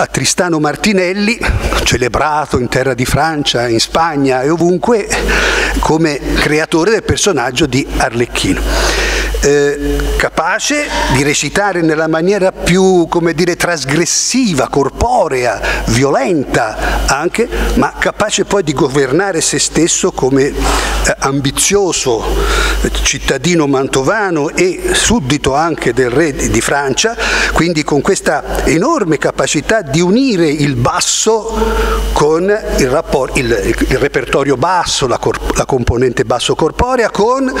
a Tristano Martinelli, celebrato in terra di Francia, in Spagna e ovunque, come creatore del personaggio di Arlecchino eh, capace di recitare nella maniera più, come dire, trasgressiva, corporea, violenta anche, ma capace poi di governare se stesso come eh, ambizioso cittadino mantovano e suddito anche del re di Francia, quindi con questa enorme capacità di unire il basso con il, rapport, il, il repertorio basso, la, la componente basso corporea, con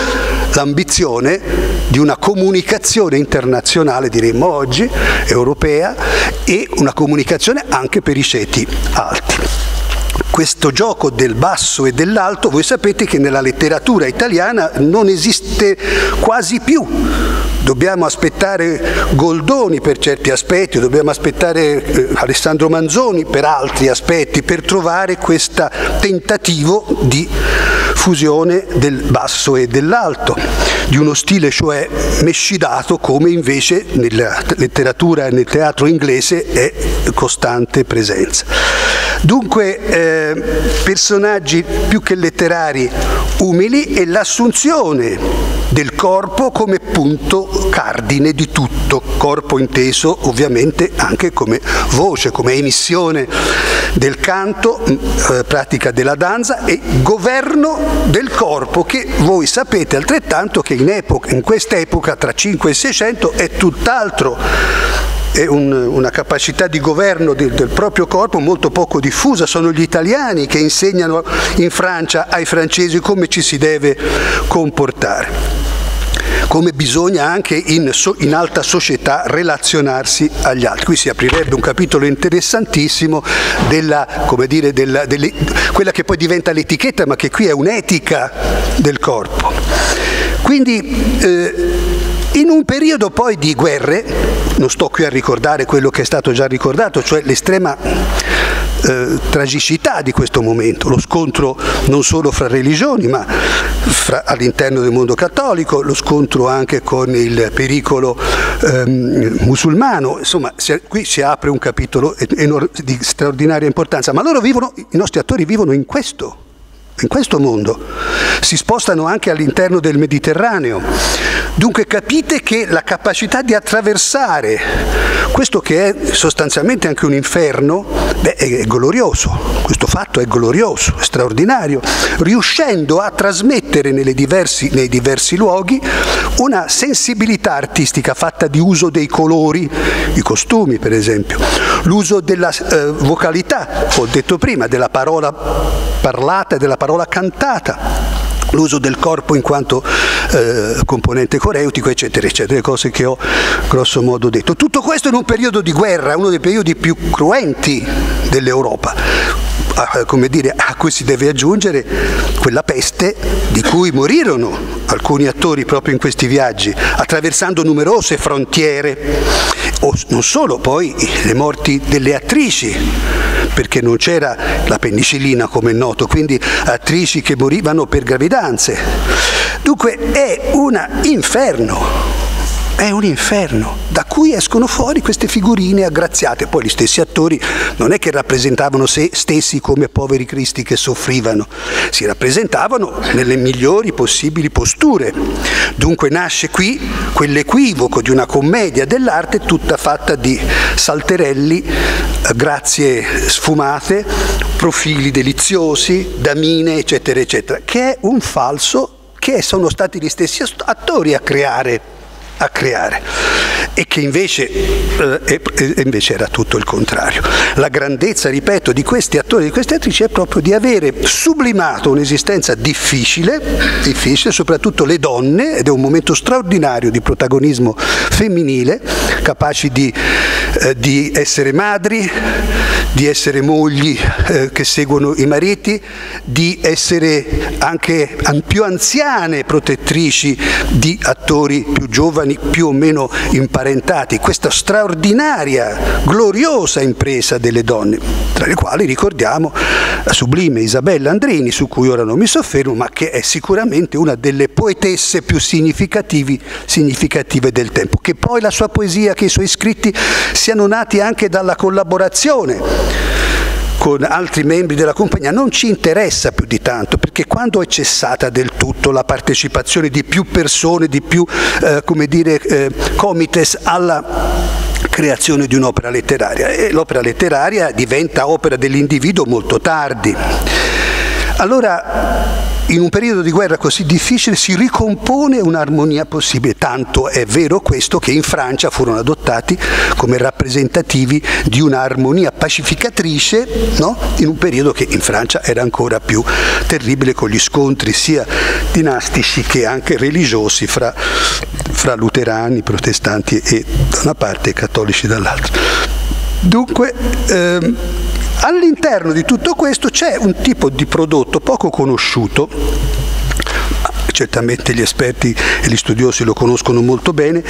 l'ambizione di una comunicazione internazionale, diremmo oggi, europea, e una comunicazione anche per i ceti alti questo gioco del basso e dell'alto, voi sapete che nella letteratura italiana non esiste quasi più. Dobbiamo aspettare Goldoni per certi aspetti, dobbiamo aspettare eh, Alessandro Manzoni per altri aspetti, per trovare questo tentativo di fusione del basso e dell'alto, di uno stile cioè mescidato come invece nella letteratura e nel teatro inglese è costante presenza. Dunque eh, personaggi più che letterari umili e l'assunzione del corpo come punto cardine di tutto, corpo inteso ovviamente anche come voce, come emissione del canto, mm, eh, pratica della danza e governo del corpo che voi sapete altrettanto che in, epoca, in questa epoca tra 5 e 600 è tutt'altro. È un, una capacità di governo del, del, proprio corpo molto poco diffusa, sono gli italiani che insegnano in Francia ai francesi come ci si deve comportare come bisogna anche in, in, alta società relazionarsi agli altri. Qui si aprirebbe un capitolo interessantissimo della, dire, della, delle, quella che poi diventa l'etichetta, ma che qui è un'etica del corpo. Quindi eh, in un periodo poi di guerre, non sto qui a ricordare quello che è stato già ricordato, cioè l'estrema eh, tragicità di questo momento, lo scontro non solo fra religioni ma fra, all'interno del mondo cattolico, lo scontro anche con il pericolo ehm, musulmano, insomma si, qui si apre un capitolo di straordinaria importanza, ma loro vivono, i nostri attori vivono in questo in questo mondo, si spostano anche all'interno del Mediterraneo. Dunque capite che la capacità di attraversare questo che è sostanzialmente anche un inferno, beh, è glorioso, questo fatto è glorioso, è straordinario, riuscendo a trasmettere diversi, nei diversi luoghi una sensibilità artistica fatta di uso dei colori, i costumi per esempio, l'uso della eh, vocalità, ho detto prima, della parola parlata e della parola parola cantata, l'uso del corpo in quanto eh, componente coreutico, eccetera, eccetera, cose che ho grosso modo detto. Tutto questo in un periodo di guerra, uno dei periodi più cruenti dell'Europa, a, come dire, a cui si deve aggiungere quella peste di cui morirono alcuni attori proprio in questi viaggi, attraversando numerose frontiere, o non solo, poi le morti delle attrici perché non c'era la penicillina come è noto, quindi attrici che morivano per gravidanze. Dunque è un inferno è un inferno da cui escono fuori queste figurine aggraziate. Poi gli stessi attori non è che rappresentavano se stessi come poveri cristi che soffrivano, si rappresentavano nelle migliori possibili posture. Dunque nasce qui quell'equivoco di una commedia dell'arte tutta fatta di salterelli, grazie sfumate, profili deliziosi, damine, eccetera, eccetera, che è un falso che sono stati gli stessi attori a creare a creare e che invece, eh, invece, era tutto il contrario. La grandezza, ripeto, di questi attori e di queste attrici è proprio di avere sublimato un'esistenza difficile, difficile, soprattutto le donne, ed è un momento straordinario di protagonismo femminile, capaci di, eh, di essere madri, di essere mogli eh, che seguono i mariti, di essere anche più anziane protettrici di attori più giovani, più o meno imparentati. Questa straordinaria, gloriosa impresa delle donne, tra le quali ricordiamo la sublime Isabella Andrini, su cui ora non mi soffermo, ma che è sicuramente una delle poetesse più significative del tempo. Che poi la sua poesia, che i suoi scritti siano nati anche dalla collaborazione con altri membri della compagnia non ci interessa più di tanto perché quando è cessata del tutto la partecipazione di più persone, di più eh, come dire, eh, comites alla creazione di un'opera letteraria e l'opera letteraria diventa opera dell'individuo molto tardi. Allora in un periodo di guerra così difficile si ricompone un'armonia possibile, tanto è vero questo che in Francia furono adottati come rappresentativi di un'armonia pacificatrice no? in un periodo che in Francia era ancora più terribile con gli scontri sia dinastici che anche religiosi fra, fra luterani, protestanti e da una parte cattolici dall'altra. Dunque, ehm, All'interno di tutto questo c'è un tipo di prodotto poco conosciuto certamente gli esperti e gli studiosi lo conoscono molto bene,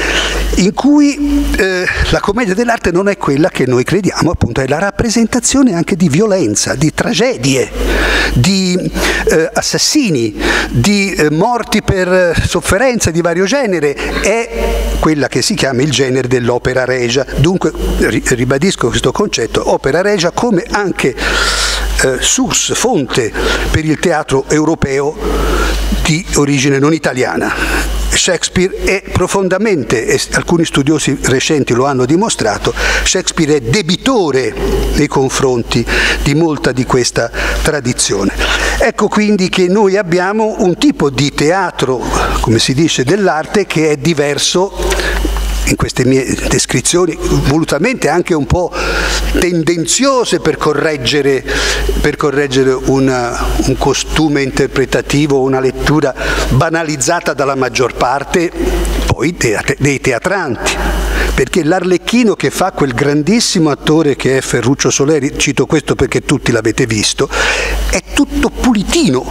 in cui eh, la commedia dell'arte non è quella che noi crediamo, appunto è la rappresentazione anche di violenza, di tragedie, di eh, assassini, di eh, morti per sofferenza di vario genere, è quella che si chiama il genere dell'opera regia. Dunque ribadisco questo concetto, opera regia come anche eh, source, fonte per il teatro europeo di origine non italiana. Shakespeare è profondamente, e alcuni studiosi recenti lo hanno dimostrato, Shakespeare è debitore nei confronti di molta di questa tradizione. Ecco quindi che noi abbiamo un tipo di teatro, come si dice, dell'arte che è diverso in queste mie descrizioni, volutamente anche un po' tendenziose per correggere, per correggere una, un costume interpretativo, una lettura banalizzata dalla maggior parte poi dei teatranti perché l'Arlecchino che fa quel grandissimo attore che è Ferruccio Soleri, cito questo perché tutti l'avete visto, è tutto pulitino,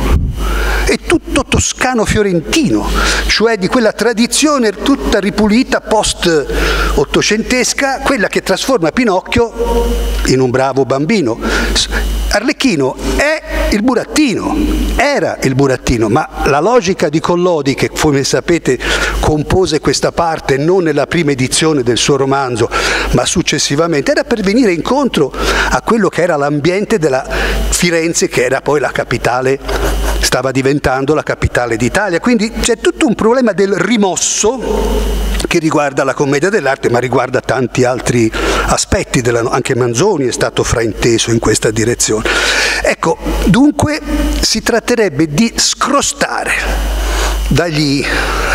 è tutto toscano-fiorentino, cioè di quella tradizione tutta ripulita post-ottocentesca, quella che trasforma Pinocchio in un bravo bambino. Arlecchino è il burattino, era il burattino, ma la logica di Collodi, che come sapete compose questa parte non nella prima edizione del suo romanzo, ma successivamente, era per venire incontro a quello che era l'ambiente della Firenze, che era poi la capitale, stava diventando la capitale d'Italia. Quindi c'è tutto un problema del rimosso che riguarda la commedia dell'arte ma riguarda tanti altri aspetti, della, anche Manzoni è stato frainteso in questa direzione. Ecco, dunque si tratterebbe di scrostare dagli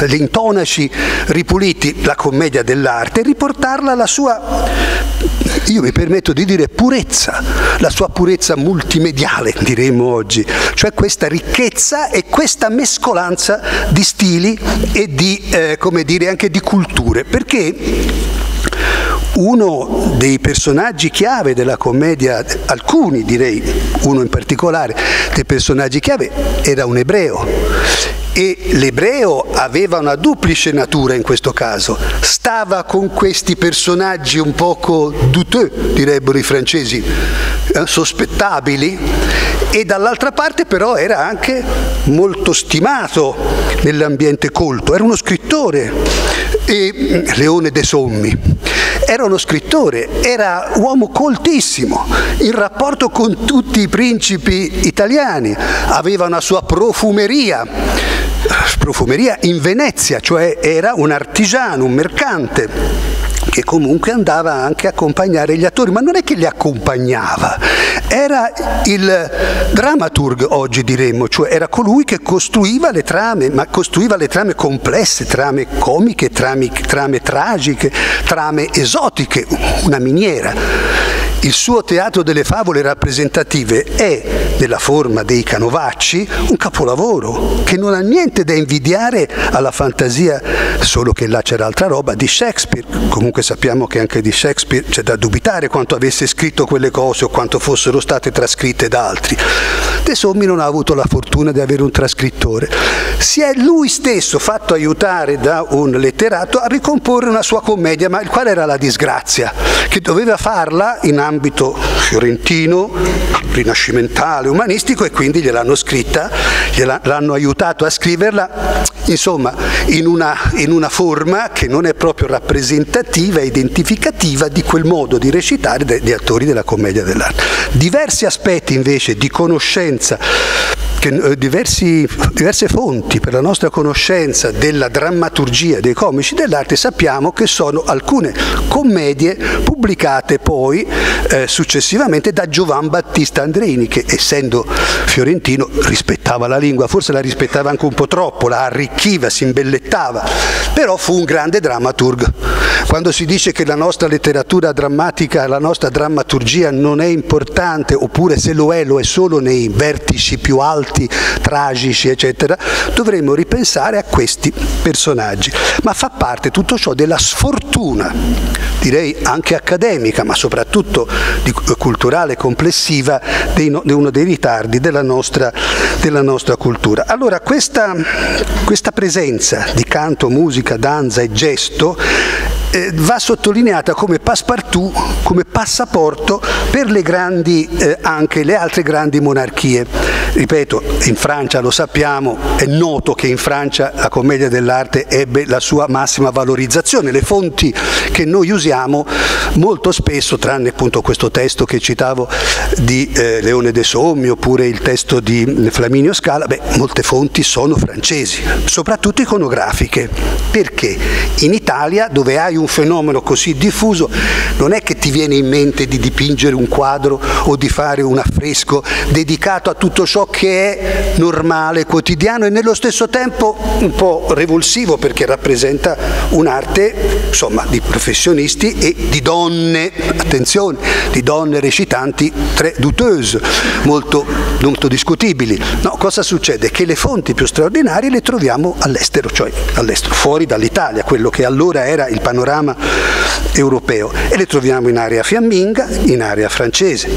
intonaci ripuliti la commedia dell'arte e riportarla alla sua, io mi permetto di dire purezza, la sua purezza multimediale diremmo oggi, cioè questa ricchezza e questa mescolanza di stili e di, eh, come dire, anche di culture, perché uno dei personaggi chiave della commedia, alcuni direi, uno in particolare, dei personaggi chiave era un ebreo. E l'ebreo aveva una duplice natura in questo caso, stava con questi personaggi un poco douteux, direbbero i francesi, eh, sospettabili, e dall'altra parte però era anche molto stimato nell'ambiente colto, era uno scrittore, e mm, Leone de Sommi, era uno scrittore, era uomo coltissimo, in rapporto con tutti i principi italiani, aveva una sua profumeria, profumeria in Venezia, cioè era un artigiano, un mercante che comunque andava anche a accompagnare gli attori, ma non è che li accompagnava, era il dramaturg oggi diremmo, cioè era colui che costruiva le trame, ma costruiva le trame complesse, trame comiche, trame, trame tragiche, trame esotiche, una miniera. Il suo teatro delle favole rappresentative è nella forma dei canovacci, un capolavoro che non ha niente da invidiare alla fantasia, solo che là c'era altra roba, di Shakespeare. Comunque sappiamo che anche di Shakespeare c'è da dubitare quanto avesse scritto quelle cose o quanto fossero state trascritte da altri. De Sommi non ha avuto la fortuna di avere un trascrittore. Si è lui stesso fatto aiutare da un letterato a ricomporre una sua commedia, ma qual era la disgrazia? Che doveva farla in ambito fiorentino, rinascimentale, umanistico e quindi gliel'hanno scritta, gliel'hanno aiutato a scriverla, insomma, in una, in una forma che non è proprio rappresentativa e identificativa di quel modo di recitare degli attori della commedia dell'arte. Diversi aspetti invece di conoscenza che, eh, diversi, diverse fonti per la nostra conoscenza della drammaturgia dei comici dell'arte sappiamo che sono alcune commedie pubblicate poi eh, successivamente da Giovan Battista Andreini che essendo fiorentino rispettava la lingua, forse la rispettava anche un po' troppo, la arricchiva, si imbellettava, però fu un grande drammaturg. Quando si dice che la nostra letteratura drammatica, la nostra drammaturgia non è importante, oppure se lo è, lo è solo nei vertici più alti tragici, eccetera, dovremmo ripensare a questi personaggi. Ma fa parte tutto ciò della sfortuna, direi anche accademica, ma soprattutto culturale complessiva, di uno dei ritardi della nostra, della nostra cultura. Allora questa, questa presenza di canto, musica, danza e gesto eh, va sottolineata come passepartout, come passaporto per le grandi, eh, anche le altre grandi monarchie. Ripeto, in Francia lo sappiamo, è noto che in Francia la commedia dell'arte ebbe la sua massima valorizzazione. Le fonti che noi usiamo molto spesso, tranne appunto questo testo che citavo di eh, Leone de Sommi oppure il testo di Flaminio Scala, beh, molte fonti sono francesi, soprattutto iconografiche. Perché? In Italia, dove hai un fenomeno così diffuso, non è che ti viene in mente di dipingere un quadro o di fare un affresco dedicato a tutto ciò che è normale, quotidiano e nello stesso tempo un po' revulsivo perché rappresenta un'arte insomma, di professionisti e di donne, attenzione, di donne recitanti très douteuses, molto, molto discutibili. No, cosa succede? Che le fonti più straordinarie le troviamo all'estero, cioè all'estero, fuori dall'Italia, quello che allora era il panorama panorama europeo e le troviamo in area fiamminga, in area francese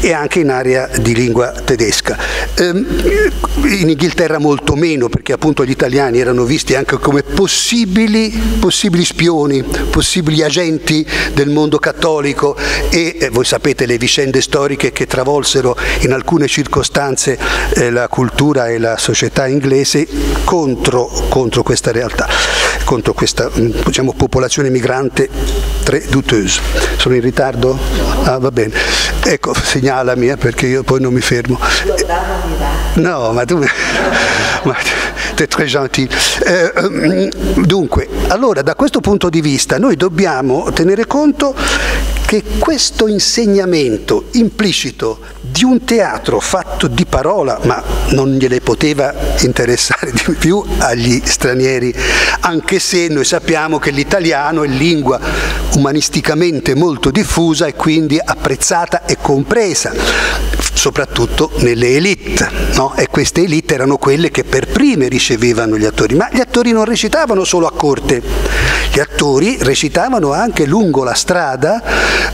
e anche in area di lingua tedesca. Ehm, in Inghilterra molto meno perché appunto gli italiani erano visti anche come possibili, possibili spioni, possibili agenti del mondo cattolico e eh, voi sapete le vicende storiche che travolsero in alcune circostanze eh, la cultura e la società inglese contro, contro questa realtà, contro questa diciamo, popolazione migrante très douteuse. Sono in ritardo? Ah, va bene. Ecco, segnalami eh, perché io poi non mi fermo. No, ma tu... ma, tu très gentil. Eh, ehm, dunque, allora da questo punto di vista noi dobbiamo tenere conto che questo insegnamento implicito di un teatro fatto di parola, ma non gliele poteva interessare di più agli stranieri, anche se noi sappiamo che l'italiano è lingua umanisticamente molto diffusa e quindi apprezzata e compresa, soprattutto nelle elite, no? e queste elite erano quelle che per prime ricevevano gli attori, ma gli attori non recitavano solo a corte, gli attori recitavano anche lungo la strada,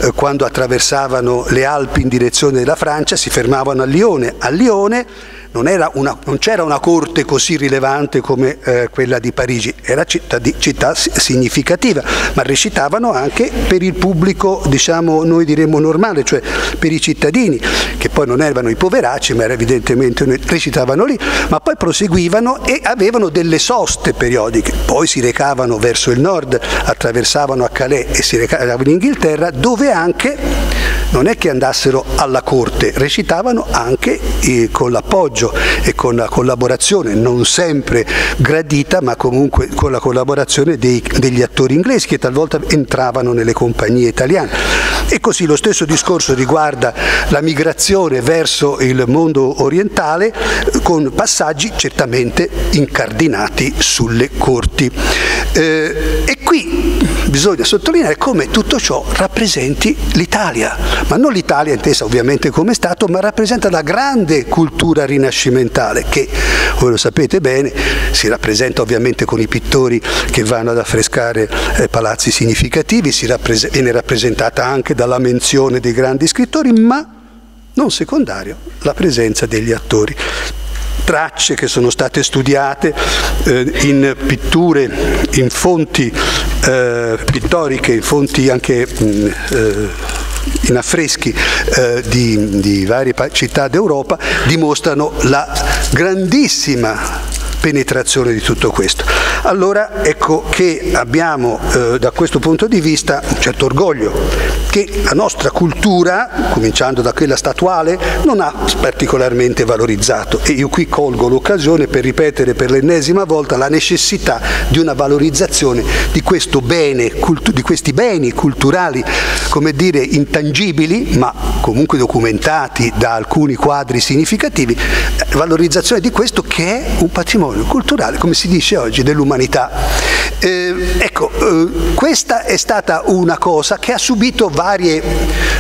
eh, quando attraversavano le Alpi in direzione della Francia, si fermavano a Lione. A Lione non, una, non c'era una corte così rilevante come eh, quella di Parigi, era città, di, città significativa, ma recitavano anche per il pubblico, diciamo, noi diremmo normale, cioè per i cittadini, che poi non erano i poveracci, ma evidentemente recitavano lì, ma poi proseguivano e avevano delle soste periodiche, poi si recavano verso il nord, attraversavano a Calais e si recavano in Inghilterra, dove anche non è che andassero alla corte, recitavano anche eh, con l'appoggio appoggio e con la collaborazione non sempre gradita ma comunque con la collaborazione dei, degli attori inglesi che talvolta entravano nelle compagnie italiane. E così lo stesso discorso riguarda la migrazione verso il mondo orientale con passaggi certamente incardinati sulle corti. Eh, e qui bisogna sottolineare come tutto ciò rappresenti l'Italia, ma non l'Italia intesa ovviamente come Stato, ma rappresenta la grande cultura rinascimentale che, voi lo sapete bene, si rappresenta ovviamente con i pittori che vanno ad affrescare eh, palazzi significativi, viene rappresentata anche dalla menzione dei grandi scrittori, ma non secondario la presenza degli attori. Tracce che sono state studiate eh, in pitture, in fonti eh, pittoriche, fonti anche mm, eh, in affreschi eh, di, di varie città d'Europa, dimostrano la grandissima penetrazione di tutto questo. Allora ecco che abbiamo eh, da questo punto di vista un certo orgoglio che la nostra cultura, cominciando da quella statuale, non ha particolarmente valorizzato e io qui colgo l'occasione per ripetere per l'ennesima volta la necessità di una valorizzazione di, bene, di questi beni culturali, come dire, intangibili, ma comunque documentati da alcuni quadri significativi, valorizzazione di questo che è un patrimonio culturale, come si dice oggi, dell'umanità. Eh, ecco, eh, questa è stata una cosa che ha subito varie,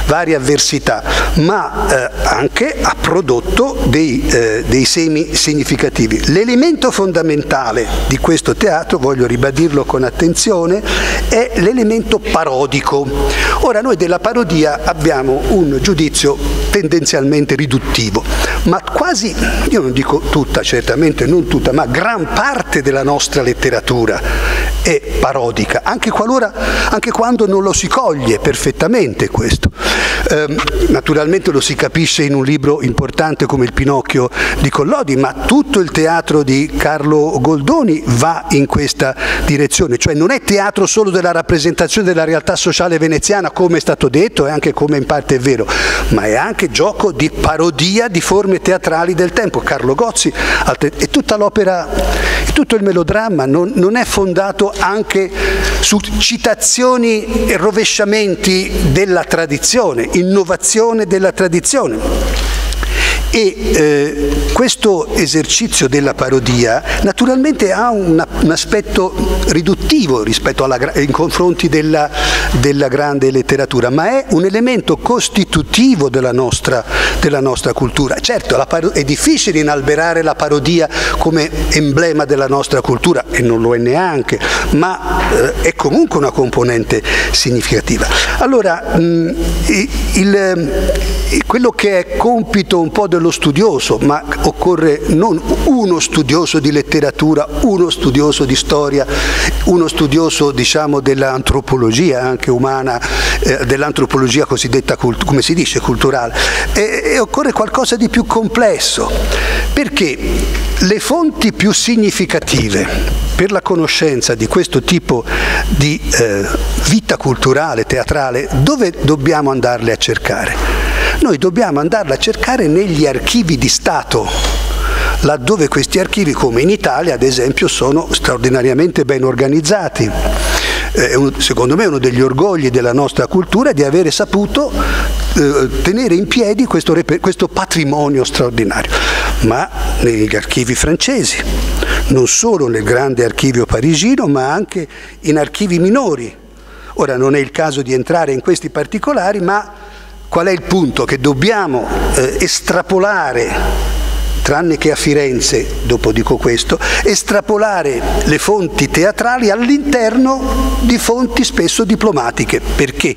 varie avversità, ma eh, anche ha prodotto dei, eh, dei semi significativi. L'elemento fondamentale di questo teatro, voglio ribadirlo con attenzione, è l'elemento parodico. Ora noi della parodia abbiamo un giudizio tendenzialmente riduttivo, ma quasi, io non dico tutta, certamente non tutta, ma gran parte della nostra letteratura è parodica, anche, qualora, anche quando non lo si coglie perfettamente questo. Eh, naturalmente lo si capisce in un libro importante come Il Pinocchio di Collodi, ma tutto il teatro di Carlo Goldoni va in questa direzione, cioè non è teatro solo della rappresentazione della realtà sociale veneziana come è stato detto e anche come in parte è vero, ma è anche gioco di parodia di forme teatrali del tempo. Carlo Gozzi e tutta l'opera, tutto il melodramma non, non è fondato anche su citazioni e rovesciamenti della tradizione, innovazione della tradizione. E eh, questo esercizio della parodia naturalmente ha una, un aspetto riduttivo rispetto alla, in confronti della, della, grande letteratura, ma è un elemento costitutivo della nostra, della nostra cultura. Certo, è difficile inalberare la parodia come emblema della nostra cultura, e non lo è neanche, ma eh, è comunque una componente significativa. Allora, mh, il, quello che è compito un po' dello studioso, ma occorre non uno studioso di letteratura, uno studioso di storia, uno studioso diciamo, dell'antropologia anche umana, eh, dell'antropologia cosiddetta, come si dice, culturale, e, e occorre qualcosa di più complesso, perché le fonti più significative per la conoscenza di questo tipo di eh, vita culturale, teatrale, dove dobbiamo andarle a cercare? Noi dobbiamo andarla a cercare negli archivi di Stato, laddove questi archivi, come in Italia ad esempio, sono straordinariamente ben organizzati. Eh, secondo me uno degli orgogli della nostra cultura è di avere saputo eh, tenere in piedi questo, questo patrimonio straordinario, ma negli archivi francesi, non solo nel grande archivio parigino, ma anche in archivi minori. Ora non è il caso di entrare in questi particolari, ma Qual è il punto? Che dobbiamo eh, estrapolare tranne che a Firenze, dopo dico questo, estrapolare le fonti teatrali all'interno di fonti spesso diplomatiche. Perché?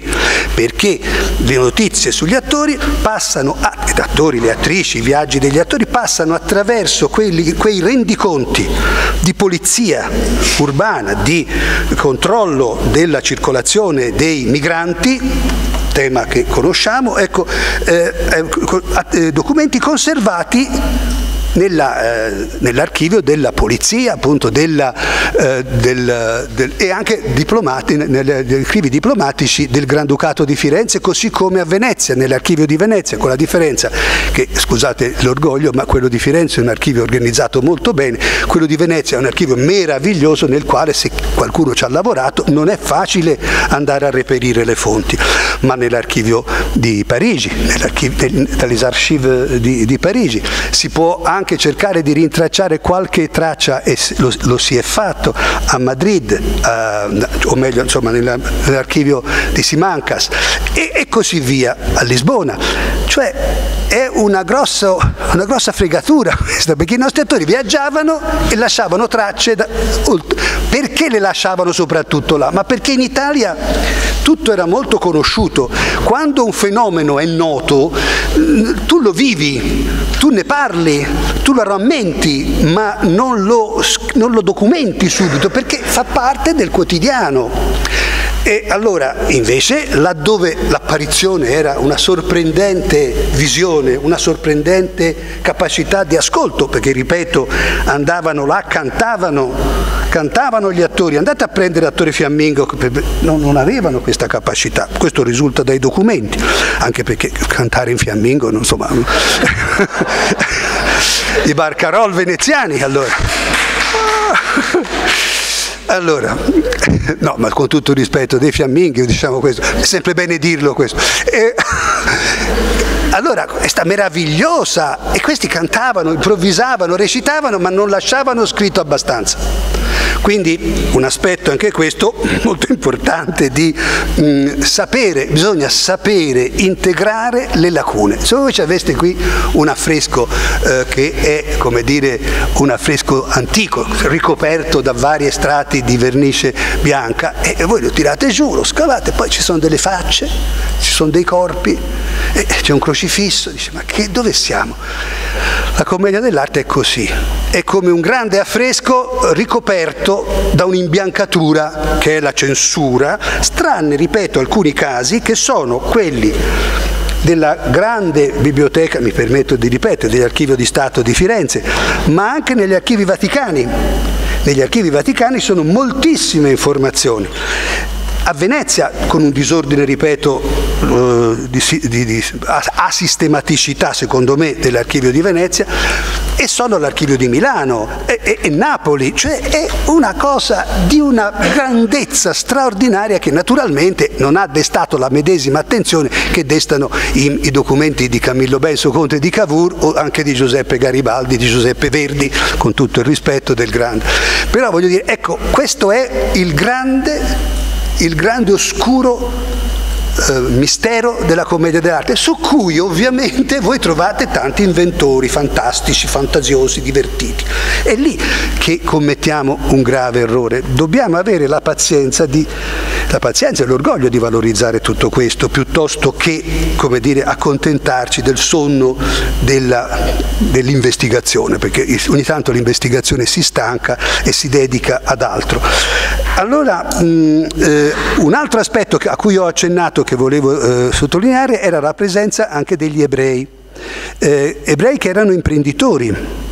Perché le notizie sugli attori passano, a, gli attori, le attrici, i viaggi degli attori passano attraverso quelli, quei rendiconti di polizia urbana, di controllo della circolazione dei migranti tema che conosciamo, ecco, eh, eh, eh documenti conservati eh, nell'archivio della polizia appunto della, eh, del, del, e anche diplomati, negli archivi diplomatici del Granducato di Firenze così come a Venezia, nell'archivio di Venezia con la differenza che scusate l'orgoglio ma quello di Firenze è un archivio organizzato molto bene quello di Venezia è un archivio meraviglioso nel quale se qualcuno ci ha lavorato non è facile andare a reperire le fonti ma nell'archivio di Parigi nell'archivio, nell'archives di, di Parigi si può anche anche cercare di rintracciare qualche traccia, e lo, lo si è fatto a Madrid, eh, o meglio insomma nell'archivio di Simancas, e, e così via a Lisbona. Cioè è una grossa, una grossa fregatura questa, perché i nostri attori viaggiavano e lasciavano tracce. Da, perché le lasciavano soprattutto là? Ma perché in Italia tutto era molto conosciuto. Quando un fenomeno è noto, tu lo vivi, tu ne parli, tu lo rammenti, ma non lo, non lo documenti subito perché fa parte del quotidiano. E allora, invece, laddove l'apparizione era una sorprendente visione, una sorprendente capacità di ascolto, perché ripeto, andavano là, cantavano, cantavano gli attori, andate a prendere l'attore fiammingo, non, avevano questa capacità, questo risulta dai documenti, anche perché cantare in fiammingo, insomma, i barcarol veneziani allora. Allora, no, ma con tutto il rispetto dei fiamminghi, diciamo questo, è sempre bene dirlo questo. E, allora, questa meravigliosa, e questi cantavano, improvvisavano, recitavano, ma non lasciavano scritto abbastanza. Quindi un aspetto anche questo molto importante di mh, mm, sapere, bisogna sapere integrare le lacune. Se voi aveste qui un affresco eh, che è come dire un affresco antico, ricoperto da vari strati di vernice bianca, e voi lo tirate giù, lo scavate, poi ci sono delle facce, ci sono dei corpi, c'è un crocifisso, dice ma che, dove siamo? La commedia dell'arte è così, è come un grande affresco ricoperto da un'imbiancatura che è la censura, tranne, ripeto, alcuni casi che sono quelli della grande biblioteca, mi permetto di ripetere, dell'Archivio di Stato di Firenze, ma anche negli archivi vaticani. Negli archivi vaticani sono moltissime informazioni a Venezia, con un disordine, ripeto, eh, di, di, di asistematicità secondo me dell'archivio di Venezia, e sono all'archivio di Milano e, e, e, Napoli, cioè è una cosa di una grandezza straordinaria che naturalmente non ha destato la medesima attenzione che destano i, i documenti di Camillo Benso, Conte di Cavour o anche di Giuseppe Garibaldi, di Giuseppe Verdi, con tutto il rispetto del grande. Però voglio dire, ecco, questo è il grande il grande oscuro eh, mistero della commedia dell'arte, su cui ovviamente voi trovate tanti inventori fantastici, fantasiosi, divertiti. È lì che commettiamo un grave errore. Dobbiamo avere la pazienza, di, la pazienza e l'orgoglio di valorizzare tutto questo, piuttosto che, come dire, accontentarci del sonno dell'investigazione, perché ogni tanto l'investigazione si stanca e si dedica ad altro. Allora, mh, eh, un altro aspetto a cui ho accennato che volevo eh, sottolineare era la presenza anche degli ebrei, eh, ebrei che erano imprenditori